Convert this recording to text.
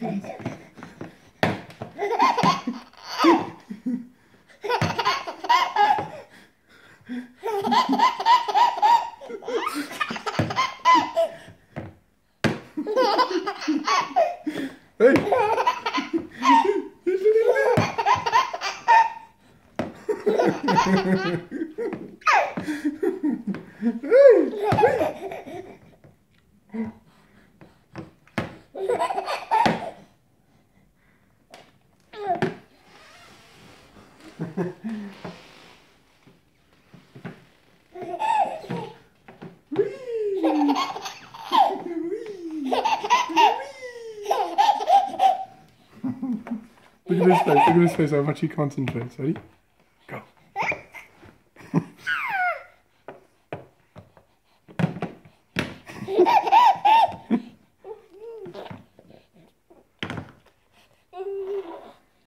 Hey! hey! hey! Look at his face. Look at his face. How much he concentrates. Ready? Go.